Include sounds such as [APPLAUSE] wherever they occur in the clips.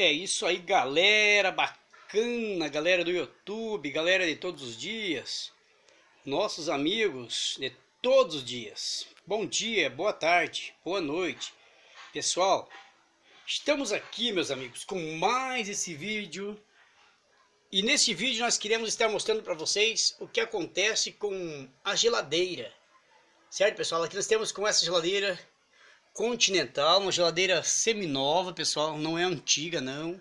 É isso aí, galera bacana, galera do YouTube, galera de todos os dias, nossos amigos de todos os dias. Bom dia, boa tarde, boa noite. Pessoal, estamos aqui, meus amigos, com mais esse vídeo. E nesse vídeo nós queremos estar mostrando para vocês o que acontece com a geladeira. Certo, pessoal? Aqui nós temos com essa geladeira Continental, uma geladeira semi-nova, pessoal, não é antiga não.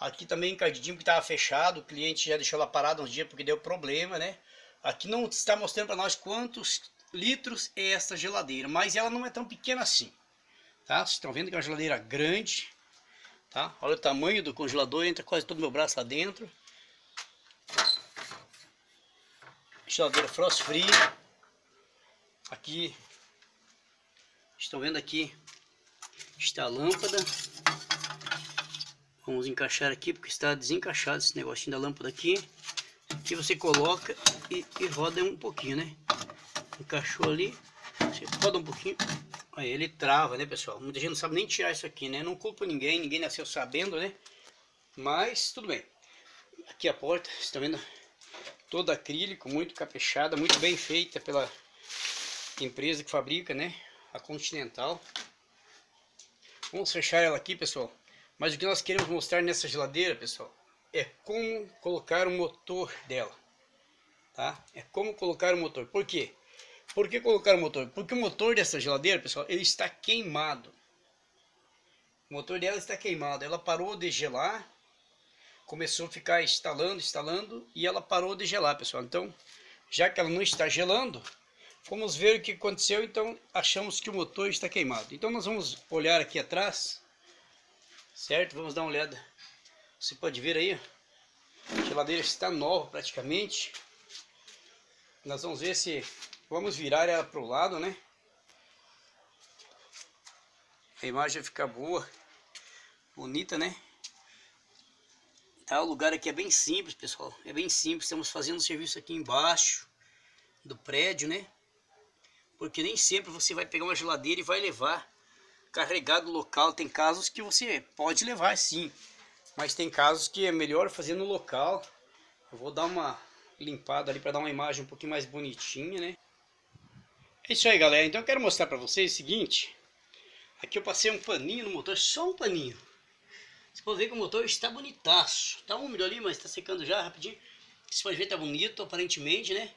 Aqui também encardidinho que estava fechado, o cliente já deixou ela parada uns dias porque deu problema, né? Aqui não está mostrando para nós quantos litros é essa geladeira, mas ela não é tão pequena assim, tá? Vocês estão vendo que é uma geladeira grande, tá? Olha o tamanho do congelador, entra quase todo o meu braço lá dentro. Geladeira frost free. Aqui Estão vendo aqui? Está a lâmpada. Vamos encaixar aqui porque está desencaixado esse negocinho da lâmpada aqui. Aqui você coloca e, e roda um pouquinho, né? Encaixou ali. Você roda um pouquinho. Aí ele trava, né, pessoal? Muita gente não sabe nem tirar isso aqui, né? Não culpa ninguém, ninguém nasceu sabendo, né? Mas tudo bem. Aqui a porta, vocês estão vendo? Toda acrílico, muito caprichada, muito bem feita pela empresa que fabrica, né? A Continental. Vamos fechar ela aqui, pessoal. Mas o que nós queremos mostrar nessa geladeira, pessoal, é como colocar o motor dela. Tá? É como colocar o motor. Por quê? Por que colocar o motor? Porque o motor dessa geladeira, pessoal, ele está queimado. O motor dela está queimado. Ela parou de gelar, começou a ficar instalando, instalando, e ela parou de gelar, pessoal. Então, já que ela não está gelando, Fomos ver o que aconteceu, então achamos que o motor está queimado. Então nós vamos olhar aqui atrás, certo? Vamos dar uma olhada. Você pode ver aí, a geladeira está nova praticamente. Nós vamos ver se vamos virar ela para o lado, né? A imagem vai ficar boa, bonita, né? Tá, o lugar aqui é bem simples, pessoal. É bem simples. Estamos fazendo serviço aqui embaixo do prédio, né? Porque nem sempre você vai pegar uma geladeira e vai levar carregado local. Tem casos que você pode levar sim, mas tem casos que é melhor fazer no local. Eu vou dar uma limpada ali para dar uma imagem um pouquinho mais bonitinha, né? É isso aí, galera. Então eu quero mostrar para vocês o seguinte. Aqui eu passei um paninho no motor, só um paninho. Você pode ver que o motor está bonitaço. Está úmido ali, mas está secando já rapidinho. Você pode ver está bonito, aparentemente, né?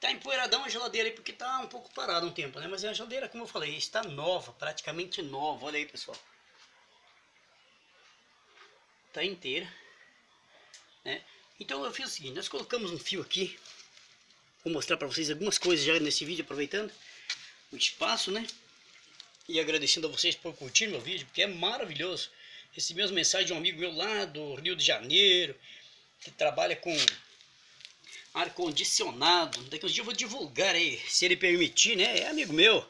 Tá empoeiradão a geladeira aí, porque tá um pouco parado um tempo, né? Mas a geladeira, como eu falei, está nova, praticamente nova. Olha aí, pessoal. Tá inteira. Né? Então eu fiz o seguinte, nós colocamos um fio aqui. Vou mostrar para vocês algumas coisas já nesse vídeo, aproveitando o espaço, né? E agradecendo a vocês por curtir meu vídeo, porque é maravilhoso. Recebi umas mensagens de um amigo meu lá do Rio de Janeiro, que trabalha com ar-condicionado. Daqui uns dias eu vou divulgar aí, se ele permitir, né? É amigo meu,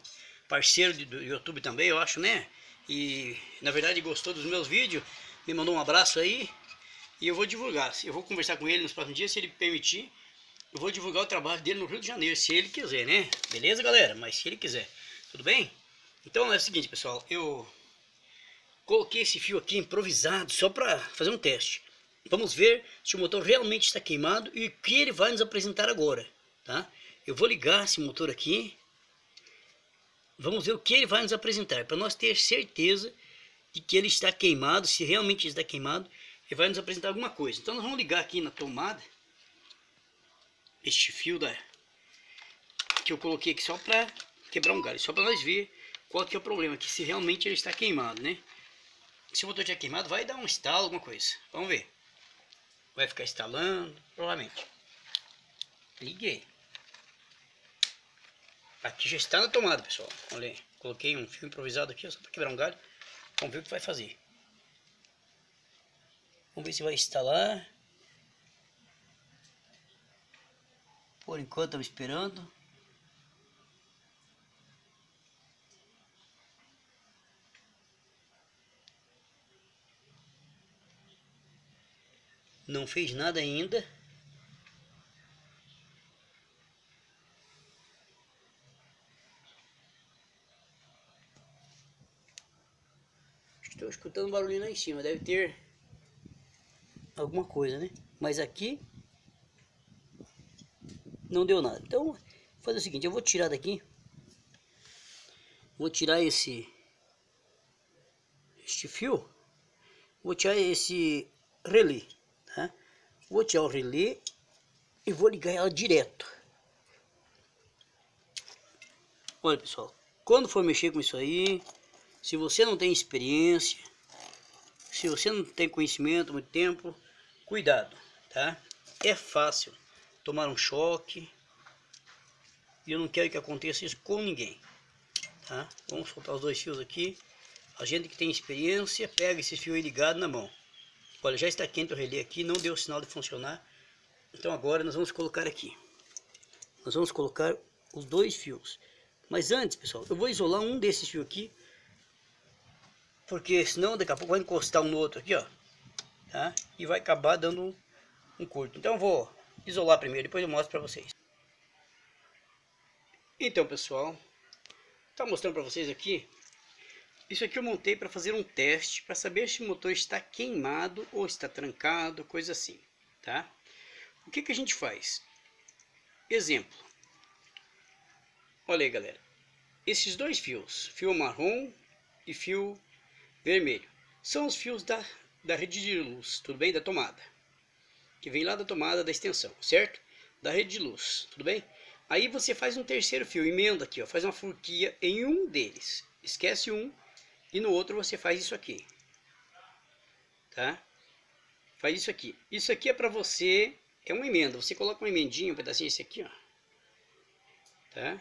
parceiro do YouTube também, eu acho, né? E na verdade gostou dos meus vídeos, me mandou um abraço aí. E eu vou divulgar. Eu vou conversar com ele nos próximos dias, se ele permitir. Eu vou divulgar o trabalho dele no Rio de Janeiro, se ele quiser, né? Beleza, galera? Mas se ele quiser. Tudo bem? Então é o seguinte, pessoal. Eu coloquei esse fio aqui improvisado só para fazer um teste. Vamos ver se o motor realmente está queimado e o que ele vai nos apresentar agora, tá? Eu vou ligar esse motor aqui. Vamos ver o que ele vai nos apresentar, para nós ter certeza de que ele está queimado, se realmente está queimado, ele vai nos apresentar alguma coisa. Então nós vamos ligar aqui na tomada este fio da que eu coloquei aqui só para quebrar um galho, só para nós ver qual que é o problema, que se realmente ele está queimado, né? Se o motor estiver queimado, vai dar um estalo, alguma coisa. Vamos ver vai ficar instalando, provavelmente. Liguei. Aqui já está na tomada, pessoal. Olha aí. Coloquei um fio improvisado aqui, só para quebrar um galho. Vamos ver o que vai fazer. Vamos ver se vai instalar. Por enquanto estamos esperando. Não fez nada ainda. Estou escutando barulhinho lá em cima. Deve ter alguma coisa, né? Mas aqui não deu nada. Então, vou fazer o seguinte, eu vou tirar daqui. Vou tirar esse este fio. Vou tirar esse relé? Vou tirar o relé e vou ligar ela direto. Olha, pessoal, quando for mexer com isso aí, se você não tem experiência, se você não tem conhecimento muito tempo, cuidado, tá? É fácil tomar um choque. E eu não quero que aconteça isso com ninguém. Tá? Vamos soltar os dois fios aqui. A gente que tem experiência, pega esse fio aí ligado na mão. Olha, já está quente o relé aqui, não deu sinal de funcionar. Então agora nós vamos colocar aqui. Nós vamos colocar os dois fios. Mas antes, pessoal, eu vou isolar um desses fios aqui. Porque senão daqui a pouco vai encostar um no outro aqui, ó. Tá? E vai acabar dando um, curto. Então eu vou isolar primeiro, depois eu mostro para vocês. Então, pessoal, tá mostrando para vocês aqui. Isso aqui eu montei para fazer um teste para saber se o motor está queimado ou está trancado, coisa assim, tá? O que que a gente faz? Exemplo. Olha aí, galera. Esses dois fios, fio marrom e fio vermelho, são os fios da, da rede de luz, tudo bem? Da tomada que vem lá da tomada da extensão, certo? Da rede de luz, tudo bem? Aí você faz um terceiro fio, emenda aqui, ó, faz uma furquia em um deles. Esquece um e no outro você faz isso aqui. Tá? Faz isso aqui. Isso aqui é para você, é uma emenda. Você coloca uma emendinha, um pedacinho esse aqui, ó. Tá?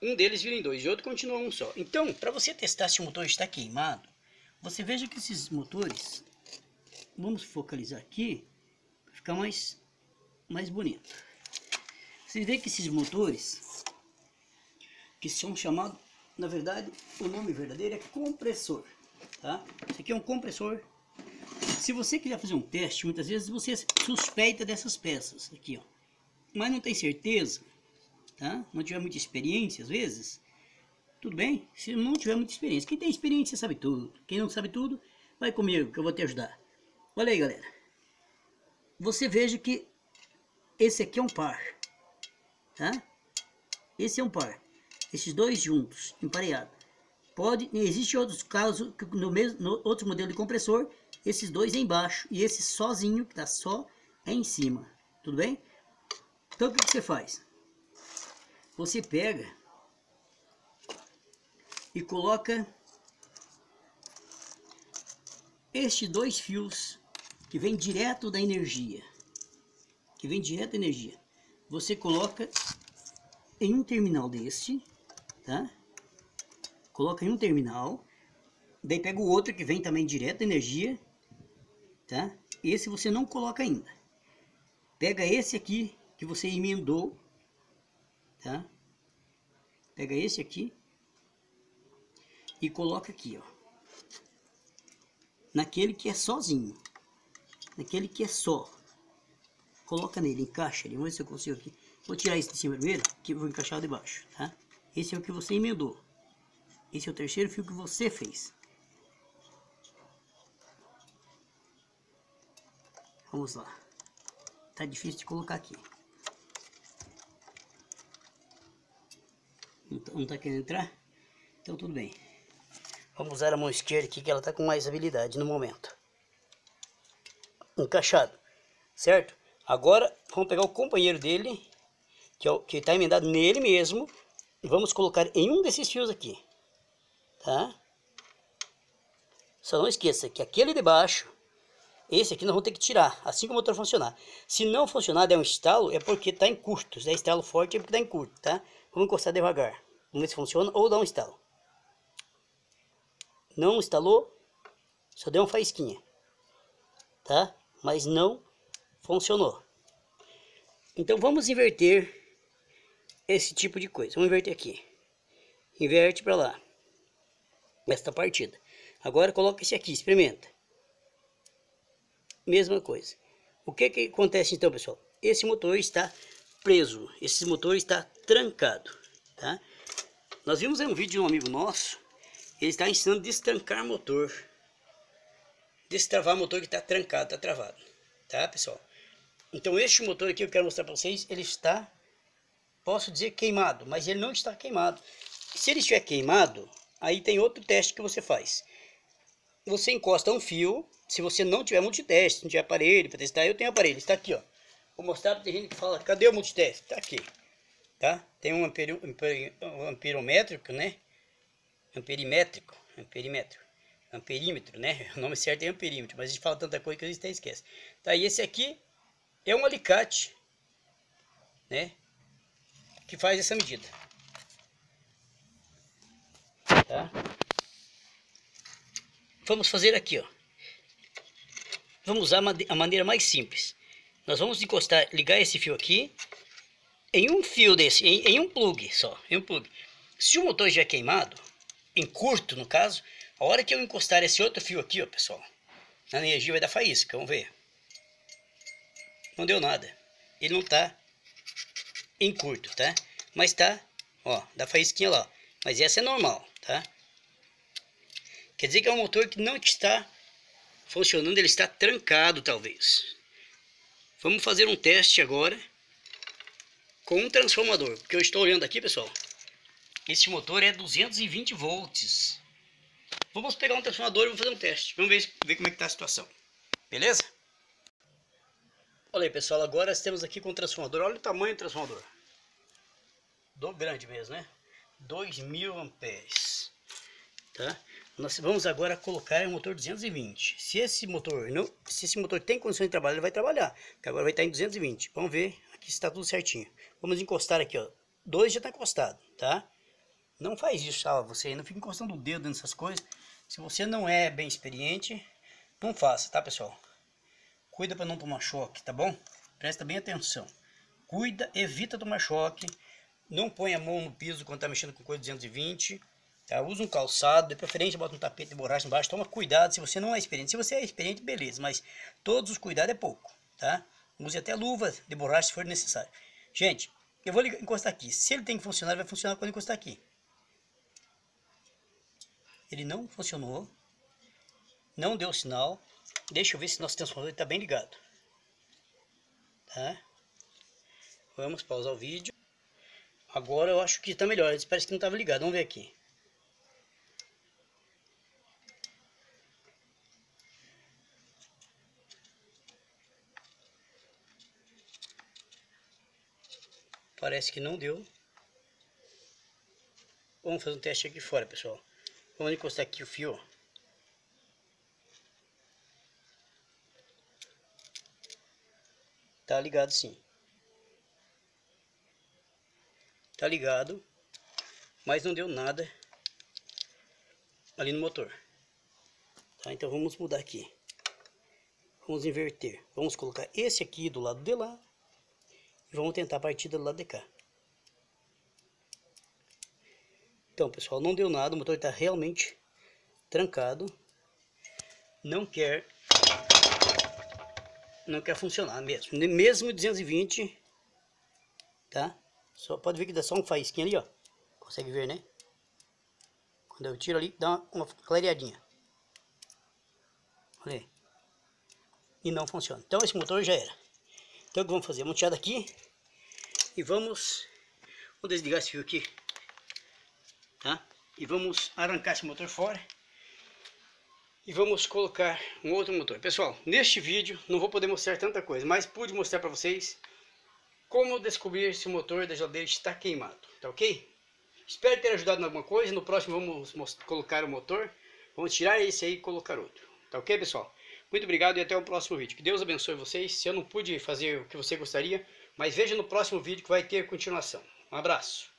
Um deles vira em dois e outro continua um só. Então, para você testar se o motor está queimado, você veja que esses motores vamos focalizar aqui para ficar mais, mais bonito. Você vê que esses motores, que são chamados, na verdade, o nome verdadeiro é compressor. Tá? Isso aqui é um compressor. Se você quiser fazer um teste, muitas vezes você suspeita dessas peças aqui, ó. Mas não tem certeza, tá? Não tiver muita experiência, às vezes, tudo bem. Se não tiver muita experiência, quem tem experiência sabe tudo. Quem não sabe tudo, vai comigo que eu vou te ajudar. Olha aí, galera. Você veja que esse aqui é um par, tá? Esse é um par. Esses dois juntos, empareado. Pode, existe outros casos que no mesmo, no outro modelo de compressor, esses dois embaixo e esse sozinho, que tá só, é em cima. Tudo bem? Então o que, você faz? Você pega e coloca estes dois fios que vem direto da energia, que vem direto da energia, você coloca em um terminal desse, tá? Coloca em um terminal, daí pega o outro que vem também direto da energia, tá? Esse você não coloca ainda. Pega esse aqui que você emendou, tá? Pega esse aqui e coloca aqui, ó. Naquele que é sozinho naquele que é só. Coloca nele, encaixa ele. Vamos ver se eu consigo aqui. Vou tirar esse de cima primeiro, que vou encaixar debaixo, tá? Esse é o que você emendou. Esse é o terceiro fio que você fez. Vamos lá. Tá difícil de colocar aqui. Não tá querendo entrar? Então tudo bem. Vamos usar a mão esquerda aqui que ela tá com mais habilidade no momento encaixado, certo? Agora vamos pegar o companheiro dele, que é o que está emendado nele mesmo, vamos colocar em um desses fios aqui, tá? Só não esqueça que aquele de baixo, esse aqui nós vamos ter que tirar, assim como o motor funcionar. Se não funcionar, der um estalo, é porque está em curto. Se der estalo forte, é porque está em curto, tá? Vamos encostar devagar. Vamos ver se funciona ou dá um estalo. Não instalou, só deu uma faísquinha, tá? mas não funcionou. Então vamos inverter esse tipo de coisa. Vamos inverter aqui. Inverte para lá. Esta partida. Agora coloca esse aqui, experimenta. Mesma coisa. O que que acontece então, pessoal? Esse motor está preso. Esse motor está trancado, tá? Nós vimos aí um vídeo de um amigo nosso. Ele está ensinando a destrancar motor. Destravar motor que está trancado, está travado. Tá, pessoal? Então este motor aqui eu quero mostrar para vocês, ele está, posso dizer queimado, mas ele não está queimado. Se ele estiver queimado, aí tem outro teste que você faz. Você encosta um fio, se você não tiver multiteste, não tiver aparelho para testar, eu tenho aparelho, está aqui ó. Vou mostrar para gente que fala, cadê o multiteste? Está aqui. Tá? Tem um, amperi, amperométrico, né? Amperimétrico, amperimétrico, amperímetro, né? [LAUGHS] O nome certo é amperímetro, mas a gente fala tanta coisa que a gente até esquece. Tá, e esse aqui é um alicate, né? Que faz essa medida. Tá? Vamos fazer aqui, ó. Vamos usar a maneira mais simples. Nós vamos encostar, ligar esse fio aqui em um fio desse, em, em um plug só, em um plug. Se o motor já é queimado, em curto no caso, a hora que eu encostar esse outro fio aqui, ó, pessoal, na energia vai dar faísca, vamos ver. Não deu nada. Ele não tá em curto, tá? Mas tá, ó, dá faísquinha lá. Mas essa é normal, tá? Quer dizer que é um motor que não está funcionando, ele está trancado talvez. Vamos fazer um teste agora com um transformador. Porque eu estou olhando aqui, pessoal. Este motor é 220 volts. Vamos pegar um transformador e vamos fazer um teste. Vamos ver, ver como é que está a situação. Beleza? Olha aí, pessoal. Agora estamos aqui com o transformador. Olha o tamanho do transformador. Do grande mesmo, né? 2000 amperes. Tá? Nós vamos agora colocar um motor 220. Se esse motor não, se esse motor tem condições de trabalhar, ele vai trabalhar. Que agora vai estar em 220. Vamos ver aqui se está tudo certinho. Vamos encostar aqui, ó. Dois já está encostado, tá? Não faz isso, tá? Você não fica encostando o dedo nessas coisas. Se você não é bem experiente, não faça, tá, pessoal? Cuida para não tomar choque, tá bom? Presta bem atenção. Cuida, evita tomar choque. Não põe a mão no piso quando está mexendo com coisa 220. Tá? Usa um calçado, de preferência bota um tapete de borracha embaixo. Toma cuidado se você não é experiente. Se você é experiente, beleza. Mas todos os cuidados é pouco, tá? Use até luva de borracha se for necessário. Gente, eu vou encostar aqui. Se ele tem que funcionar, vai funcionar quando encostar aqui. Ele não funcionou. Não deu sinal. Deixa eu ver se nosso transformador está bem ligado. Tá? Vamos pausar o vídeo. Agora eu acho que está melhor. Parece que não estava ligado. Vamos ver aqui. Parece que não deu. Vamos fazer um teste aqui fora, pessoal. Vamos encostar aqui o fio. Tá ligado sim. Tá ligado. Mas não deu nada ali no motor. Tá, então vamos mudar aqui. Vamos inverter. Vamos colocar esse aqui do lado de lá e vamos tentar a partida do lado de cá. Então, pessoal, não deu nada. O motor está realmente trancado. Não quer... Não quer funcionar mesmo. Mesmo 220, tá? Só pode ver que dá só um faísquinha ali, ó. Consegue ver, né? Quando eu tiro ali, dá uma, uma clareadinha. Olha aí. E não funciona. Então esse motor já era. Então o que vamos fazer? Vamos tirar daqui e vamos, vamos desligar esse fio aqui, tá? E vamos arrancar esse motor fora e vamos colocar um outro motor. Pessoal, neste vídeo não vou poder mostrar tanta coisa, mas pude mostrar para vocês como descobrir se o motor da geladeira está queimado, tá ok? Espero ter ajudado em alguma coisa, no próximo vamos colocar o motor, vamos tirar esse aí e colocar outro, tá ok pessoal? Muito obrigado e até o próximo vídeo. Que Deus abençoe vocês. Se eu não pude fazer o que você gostaria, mas veja no próximo vídeo que vai ter continuação. Um abraço.